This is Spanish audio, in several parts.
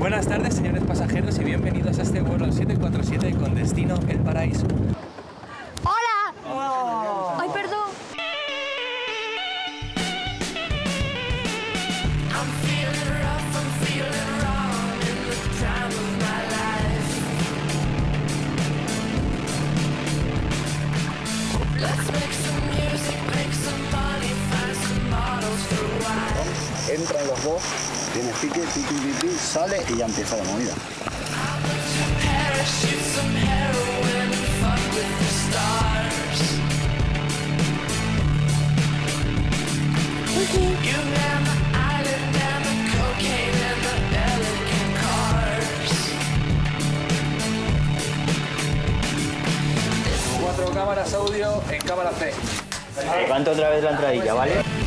buenas tardes, señores pasajeros, y bienvenidos a este vuelo 747 con destino El Paraíso. ¡Hola! ¡Ay, perdón! Entran los dos, tienes pique, pique, pique, sale y ya empieza la movida. Cuatro cámaras audio en cámara C. Levanto otra vez la entradilla, ¿vale?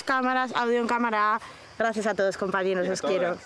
Cámaras, audio en cámara. Gracias a todos, compañeros, os quiero.